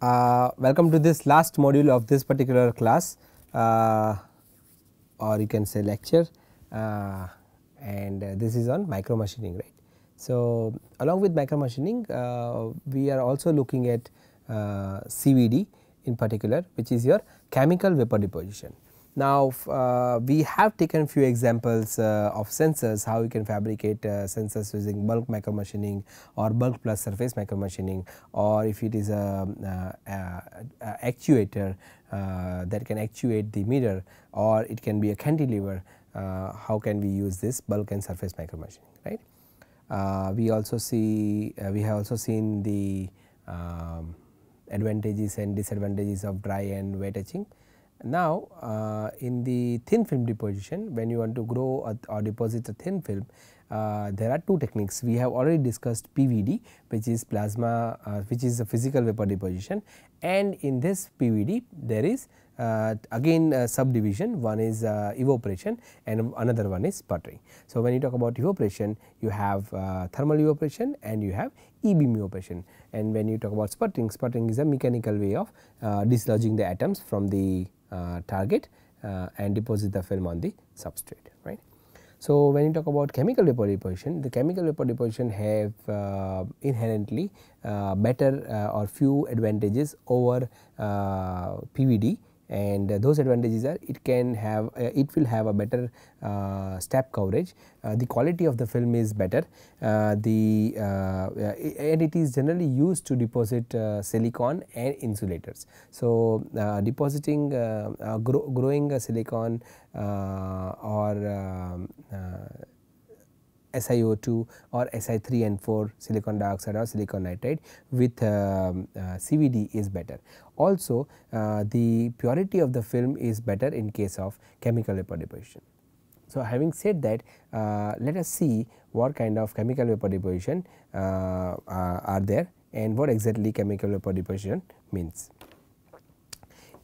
Uh, welcome to this last module of this particular class uh, or you can say lecture uh, and uh, this is on micro machining right. So, along with micro machining uh, we are also looking at uh, CVD in particular which is your chemical vapor deposition. Now, uh, we have taken few examples uh, of sensors how you can fabricate uh, sensors using bulk micro machining or bulk plus surface micro machining or if it is a, a actuator uh, that can actuate the mirror or it can be a cantilever uh, how can we use this bulk and surface micro machining right. Uh, we also see we have also seen the um, advantages and disadvantages of dry and wet etching now, uh, in the thin film deposition when you want to grow or, deposit a thin film uh, there are two techniques. We have already discussed PVD which is plasma uh, which is a physical vapor deposition. And in this PVD there is uh, again uh, subdivision. One is uh, evaporation and another one is sputtering. So, when you talk about evaporation you have thermal evaporation and you have e-beam evaporation. And when you talk about sputtering, sputtering is a mechanical way of dislodging the atoms from the uh, target uh, and deposit the film on the substrate right. So, when you talk about chemical vapor deposition, the chemical vapor deposition have uh, inherently uh, better uh, or few advantages over uh, PVD and uh, those advantages are it can have uh, it will have a better uh, step coverage uh, the quality of the film is better uh, the uh, and it is generally used to deposit silicon and insulators. So, depositing grow, growing a silicon or um, SiO2 or Si3N4 silicon dioxide or silicon nitride with um, uh, CVD is better. Also uh, the purity of the film is better in case of chemical vapor deposition. So, having said that uh, let us see what kind of chemical vapor deposition are there and what exactly chemical vapor deposition means.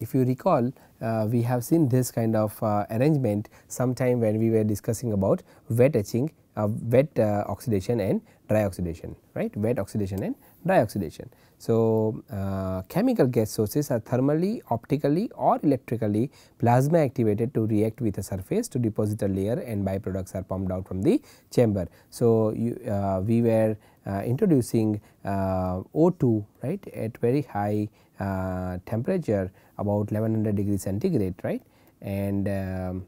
If you recall uh, we have seen this kind of uh, arrangement sometime when we were discussing about wet etching wet uh, oxidation and dry oxidation right wet oxidation and dry oxidation. So, uh, chemical gas sources are thermally, optically or electrically plasma activated to react with a surface to deposit a layer and byproducts are pumped out from the chamber. So, you, uh, we were uh, introducing uh, O2 right at very high uh, temperature about 1100 degree centigrade right and um,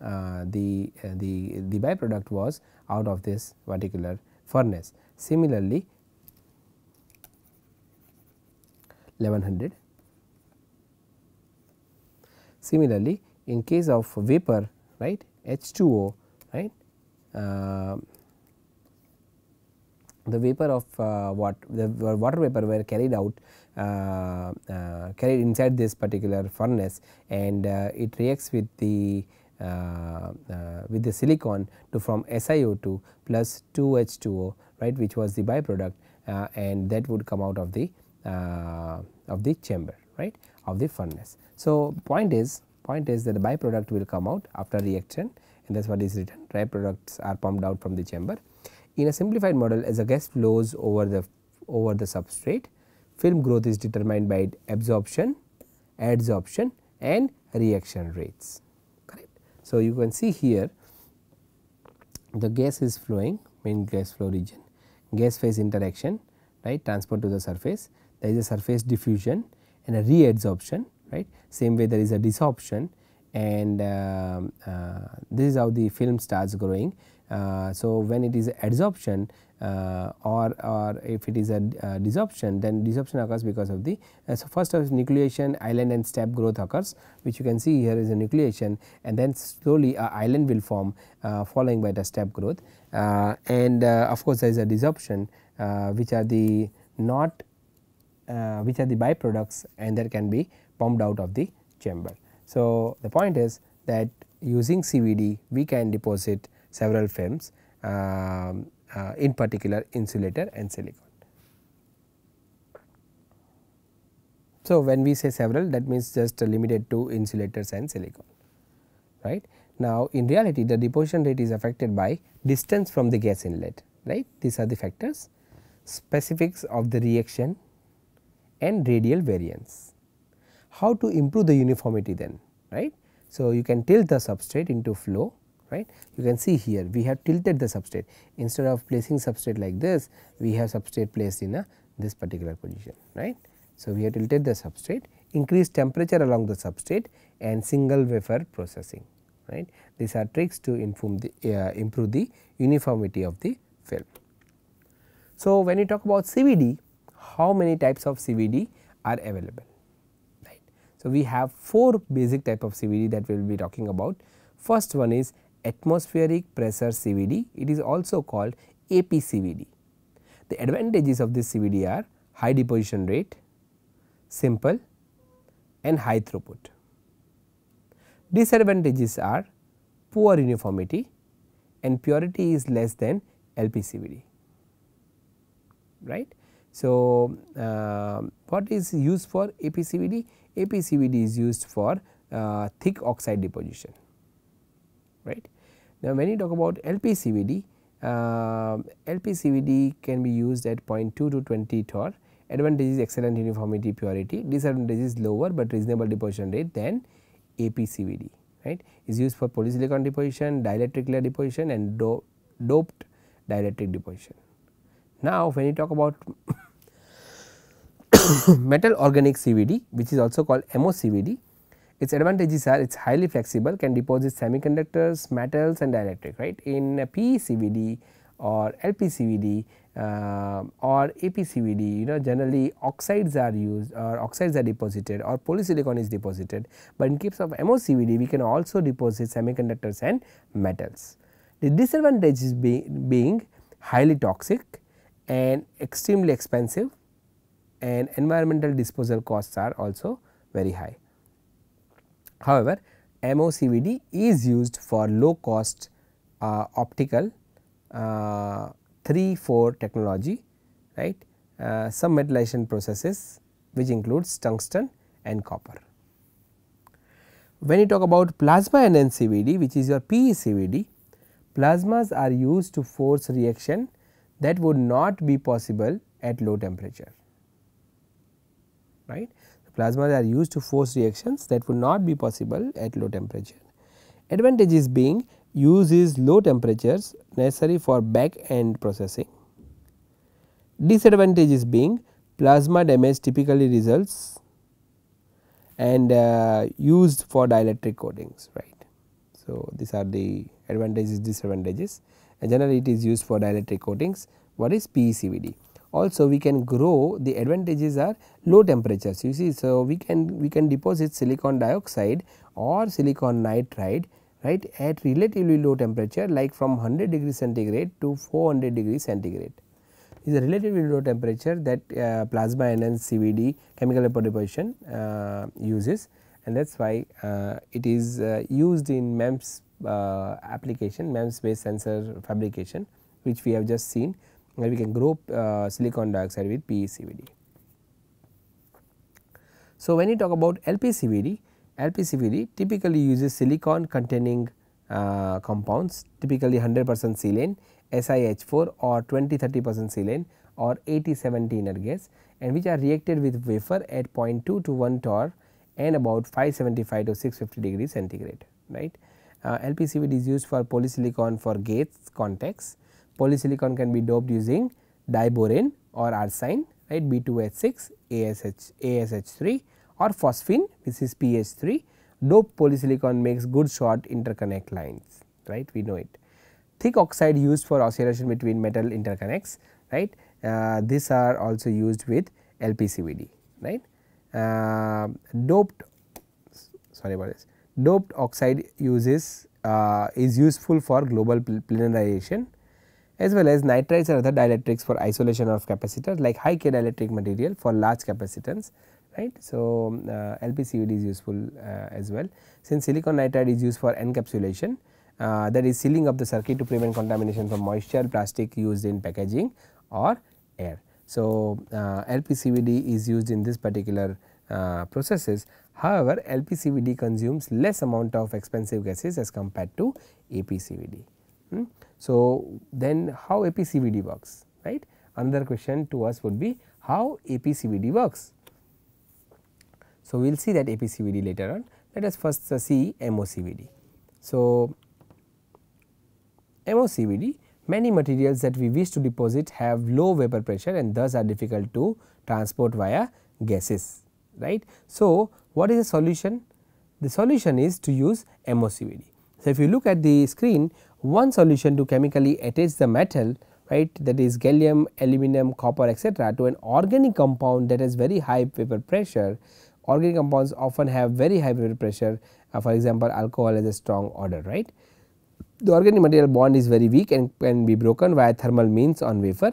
the, the, the byproduct was out of this particular furnace. Similarly, 1100. Similarly, in case of vapor right H2O right uh, the vapor of uh, what the water vapor were carried out uh, uh carried inside this particular furnace and uh, it reacts with the uh, Uh, uh, with the silicon to form SiO2 plus 2H2O right which was the byproduct uh, and that would come out of the uh, of the chamber right of the furnace. So, point is point is that the byproduct will come out after reaction and that is what is written dry products are pumped out from the chamber. In a simplified model as a gas flows over the over the substrate film growth is determined by absorption, adsorption and reaction rates. So, you can see here the gas is flowing main gas flow region. Gas phase interaction right transport to the surface. There is a surface diffusion and a readsorption right? Same way there is a desorption and uh, uh, this is how the film starts growing. Uh, so, when it is adsorption uh, or or if it is a uh, desorption then desorption occurs because of the so first of nucleation island and step growth occurs which you can see here is a nucleation and then slowly a island will form following by the step growth and of course there is a desorption which are the not uh, which are the byproducts and that can be pumped out of the chamber. So, the point is that using CVD we can deposit several films um, uh, in particular insulator and silicon. So, when we say several that means just limited to insulators and silicon right. Now, in reality the deposition rate is affected by distance from the gas inlet right these are the factors specifics of the reaction and radial variance. How to improve the uniformity then right. So, you can tilt the substrate into flow right. You can see here we have tilted the substrate instead of placing substrate like this we have substrate placed in a this particular position right. So, we have tilted the substrate increase temperature along the substrate and single wafer processing right. These are tricks to the uh, improve the uniformity of the film. So, when you talk about CVD how many types of CVD are available right. So, we have 4 basic type of CVD that we will be talking about. First one is atmospheric pressure CVD it is also called APCVD. The advantages of this CVD are high deposition rate, simple and high throughput. Disadvantages are poor uniformity and purity is less than LPCVD right. So, uh, what is used for APCVD? APCVD is used for uh, thick oxide deposition right. Now, when you talk about LPCVD, uh, LPCVD can be used at 0.2 to 20 torr. Advantage is excellent uniformity purity. Disadvantage is lower but reasonable deposition rate than APCVD right? Is used for polysilicon deposition, dielectric layer deposition and do doped dielectric deposition. Now, when you talk about metal organic CVD which is also called MOCVD, its advantages are it is highly flexible can deposit semiconductors, metals and dielectric right. In PECVD or LPCVD uh, or APCVD you know generally oxides are used or oxides are deposited or polysilicon is deposited, but in case of MOCVD we can also deposit semiconductors and metals. The disadvantage is be, being highly toxic and extremely expensive and environmental disposal costs are also very high. However, MOCVD is used for low cost uh, optical uh, 3 4 technology right uh, some metallization processes which includes tungsten and copper. When you talk about plasma enhanced CVD which is your PECVD, plasmas are used to force reaction that would not be possible at low temperature right. Plasmas are used to force reactions that would not be possible at low temperature. Advantages being uses low temperatures necessary for back end processing. Disadvantages being plasma damage typically results and uh, used for dielectric coatings right. So, these are the advantages disadvantages and generally it is used for dielectric coatings what is PECVD. Also we can grow the advantages are low temperatures. You see. So, we can we can deposit silicon dioxide or silicon nitride right at relatively low temperature like from 100 degree centigrade to 400 degree centigrade. Is a relatively low temperature that uh, plasma enhanced CVD chemical vapor deposition uh, uses. And that is why uh, it is uh, used in MEMS uh, application MEMS based sensor fabrication which we have just seen where we can grow uh, silicon dioxide with PECVD. So, when you talk about LPCVD LPCVD typically uses silicon containing uh, compounds typically 100 percent silane SiH4 or 20 30 percent silane or 80 70 inert gas and which are reacted with wafer at 0.2 to 1 torr and about 575 to 650 degrees centigrade right. Uh, LPCVD is used for polysilicon for gates contacts. Polysilicon can be doped using diborane or arsine right B2H6 ASH ASH3 or phosphine this is PH3 doped polysilicon makes good short interconnect lines right we know it. Thick oxide used for isolation between metal interconnects right uh, these are also used with LPCVD right. Uh, doped sorry about this doped oxide uses uh, is useful for global planarization as well as nitrides and other dielectrics for isolation of capacitors like high K dielectric material for large capacitance right. So, uh, LPCVD is useful uh, as well since silicon nitride is used for encapsulation uh, that is sealing of the circuit to prevent contamination from moisture plastic used in packaging or air. So, uh, LPCVD is used in this particular uh, processes however, LPCVD consumes less amount of expensive gases as compared to APCVD. Hmm. So, then how APCVD works right another question to us would be how APCVD works So, we will see that APCVD later on let us first uh, see MOCVD. So, MOCVD many materials that we wish to deposit have low vapor pressure and thus are difficult to transport via gases right. So, what is the solution? The solution is to use MOCVD. So, if you look at the screen one solution to chemically attach the metal right that is gallium, aluminum, copper etc., to an organic compound that has very high vapor pressure. Organic compounds often have very high vapor pressure uh, for example, alcohol has a strong odor right. The organic material bond is very weak and can be broken via thermal means on wafer.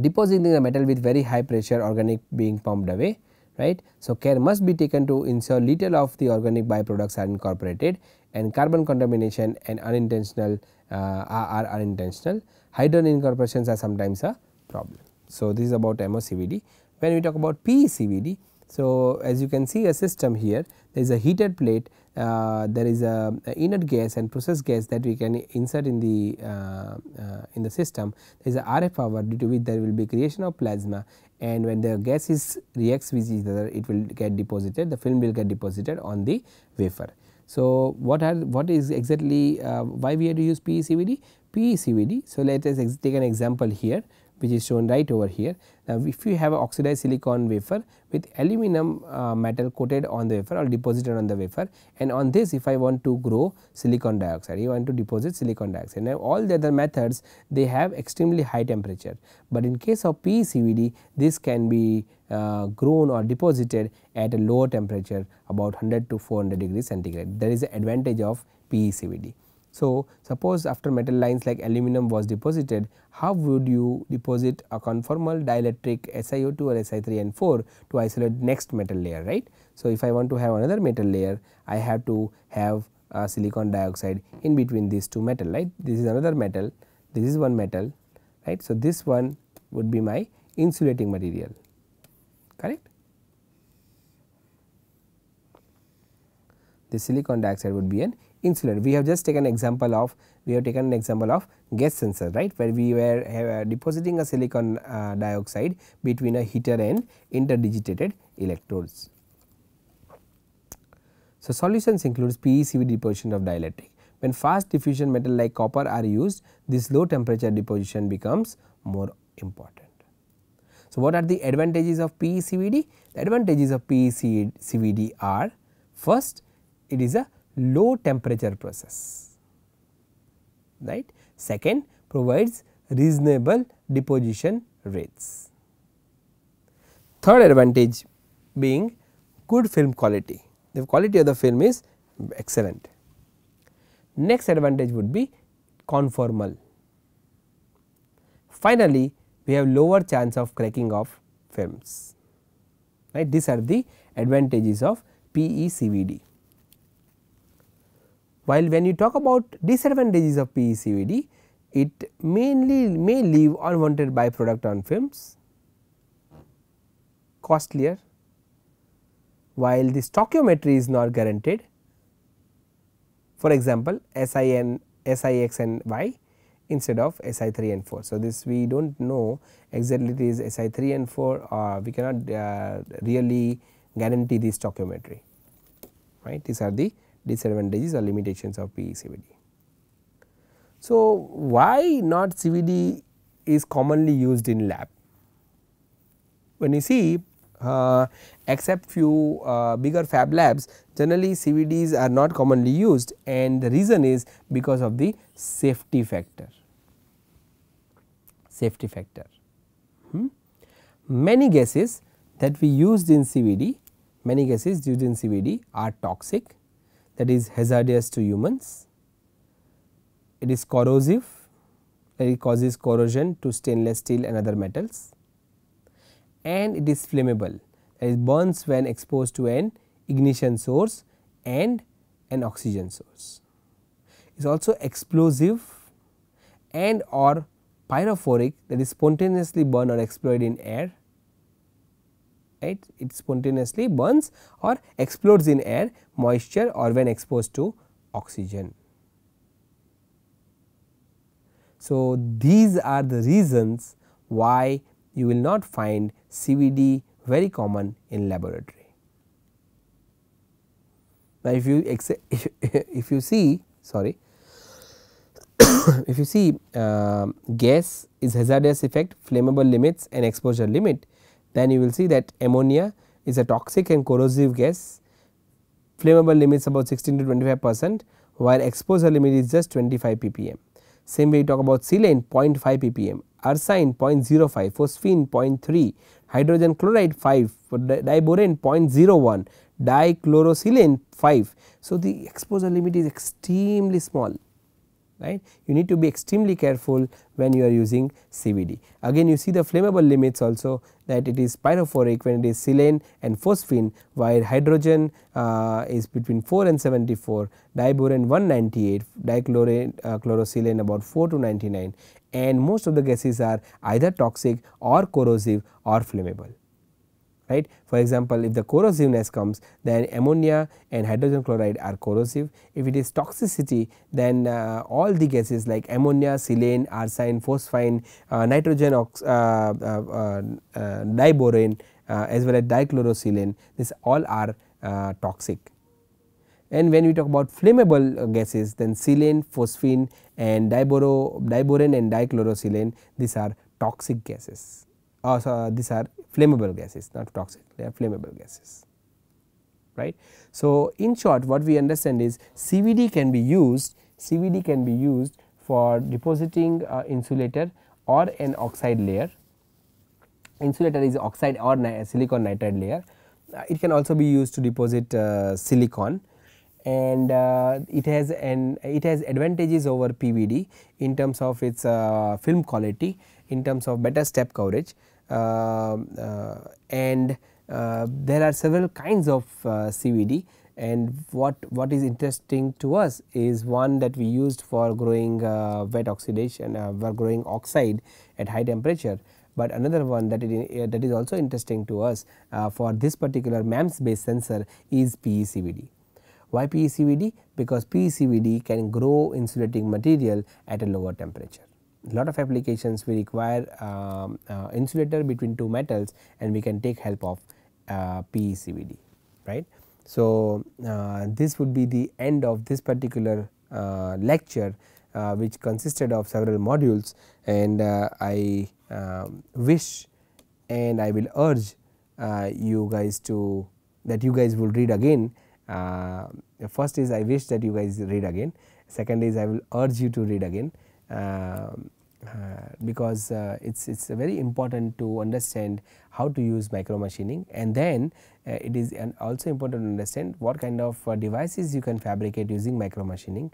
Depositing the metal with very high pressure organic being pumped away right. So, care must be taken to ensure little of the organic byproducts are incorporated and carbon contamination and unintentional uh, are, unintentional. Hydrogen incorporations are sometimes a problem. So, this is about MOCVD. When we talk about PECVD, so as you can see a system here there is a heated plate there is a, a, inert gas and process gas that we can insert in the uh, uh, in the system there is a RF power due to which there will be creation of plasma and when the gases reacts with each other it will get deposited the film will get deposited on the wafer. So, what are what is exactly uh, why we have to use PECVD? PECVD. So, let us take an example here which is shown right over here. Now, if you have a oxidized silicon wafer with aluminum uh, metal coated on the wafer or deposited on the wafer and on this if I want to grow silicon dioxide, you want to deposit silicon dioxide. Now, all the other methods they have extremely high temperature, but in case of PECVD this can be uh, grown or deposited at a lower temperature about 100 to 400 degrees centigrade. There is an advantage of PECVD. So, suppose after metal lines like aluminum was deposited, how would you deposit a conformal dielectric SiO2 or Si3N4 to isolate next metal layer right. So, if I want to have another metal layer, I have to have a silicon dioxide in between these two metal right. This is another metal, this is one metal right. So, this one would be my insulating material correct. The silicon dioxide would be an insulator. We have just taken example of we have taken an example of gas sensor right where we were uh, depositing a silicon uh, dioxide between a heater and interdigitated electrodes. So, solutions includes PECV deposition of dielectric. When fast diffusion metal like copper are used, this low temperature deposition becomes more important. So, what are the advantages of PECVD? The advantages of PECVD are first it is a low temperature process right. Second provides reasonable deposition rates. Third advantage being good film quality, the quality of the film is excellent. Next advantage would be conformal. Finally, we have lower chance of cracking of films right. These are the advantages of PECVD. While when you talk about disadvantages of PECVD, it mainly may leave unwanted byproduct on films, costlier, while the stoichiometry is not guaranteed. For example, SIN, SIX and Y instead of SI3 and 4. So, this we do not know exactly it is SI3 and 4 or we cannot uh, really guarantee the stoichiometry right. These are the disadvantages or limitations of PECVD. So, why not CVD is commonly used in lab? When you see uh, except few uh, bigger fab labs generally CVDs are not commonly used and the reason is because of the safety factor, safety factor. Hmm? Many gases that we used in CVD, many gases used in CVD are toxic that is hazardous to humans. It is corrosive it causes corrosion to stainless steel and other metals and it is flammable that is burns when exposed to an ignition source and an oxygen source. It is also explosive and or pyrophoric that is spontaneously burn or explode in air right it spontaneously burns or explodes in air moisture or when exposed to oxygen. So, these are the reasons why you will not find CVD very common in laboratory. Now, if you if you see sorry if you see uh, gas is hazardous effect flammable limits and exposure limit then you will see that ammonia is a toxic and corrosive gas flammable limits about 16 to 25 percent while exposure limit is just 25 ppm. Same way we talk about silane 0.5 ppm, arsine 0.05, phosphine 0.3, hydrogen chloride 5, diborane 0.01, dichlorosilane 5. So, the exposure limit is extremely small right. You need to be extremely careful when you are using CVD. Again you see the flammable limits also that it is pyrophoric when it is silane and phosphine while hydrogen uh, is between 4 and 74, diborane 198, dichlorine uh, chlorosilane about 4 to 99 and most of the gases are either toxic or corrosive or flammable right. For example, if the corrosiveness comes then ammonia and hydrogen chloride are corrosive. If it is toxicity then uh, all the gases like ammonia, silane, arsine, phosphine, uh, nitrogen ox, uh, uh, uh, diborane as well as dichlorosilane this all are toxic. And when we talk about flammable gases then silane, phosphine and diboro, diborane and dichlorosilane these are toxic gases. Uh, so these are flammable gases not toxic they are flammable gases right. So, in short what we understand is CVD can be used CVD can be used for depositing uh, insulator or an oxide layer. Insulator is oxide or ni silicon nitride layer. Uh, it can also be used to deposit uh, silicon and uh, it has an it has advantages over PVD in terms of its uh, film quality in terms of better step coverage. uh, and uh, there are several kinds of uh, CVD and what what is interesting to us is one that we used for growing wet oxidation for growing oxide at high temperature but another one that is, that is also interesting to us uh, for this particular MEMS based sensor is PECVD. Why PECVD? Because PECVD can grow insulating material at a lower temperature lot of applications we require um, uh, insulator between two metals and we can take help of uh, PECVD right. So, uh, this would be the end of this particular uh, lecture uh, which consisted of several modules and uh, I um, wish and I will urge you guys to that you guys will read again. first is I wish that you guys read again, second is I will urge you to read again. Uh, because uh, it's it's very important to understand how to use micro machining and then uh, it is also important to understand what kind of uh, devices you can fabricate using micro machining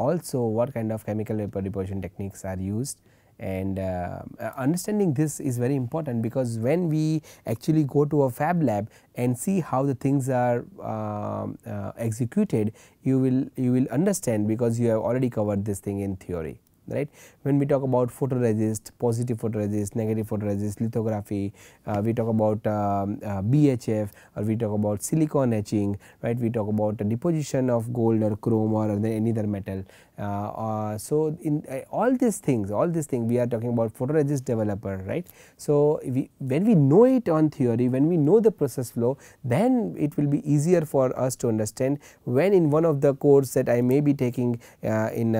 also what kind of chemical vapor deposition techniques are used. And uh, understanding this is very important because when we actually go to a fab lab and see how the things are um, executed you will you will understand because you have already covered this thing in theory right. When we talk about photoresist, positive photoresist, negative photoresist, lithography, uh, we talk about um, uh, BHF or we talk about silicon etching, right. We talk about the deposition of gold or chrome or any other metal. Uh, uh so, in uh, all these things, all these things we are talking about photoresist developer, right. So, we, when we know it on theory, when we know the process flow, then it will be easier for us to understand when in one of the course that I may be taking uh, in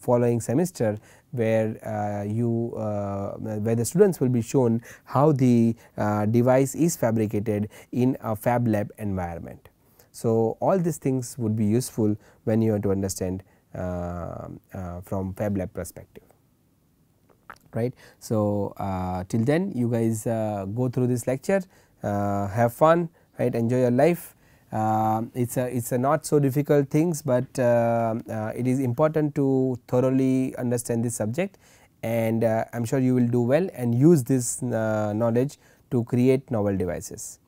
following semester where uh, you uh, where the students will be shown how the uh, device is fabricated in a fab lab environment. So, all these things would be useful when you want to understand from fab lab perspective right. So, uh, till then you guys go through this lecture have fun right enjoy your life uh, it's a it's a not so difficult things, but uh, uh, it is important to thoroughly understand this subject and I am sure you will do well and use this knowledge to create novel devices.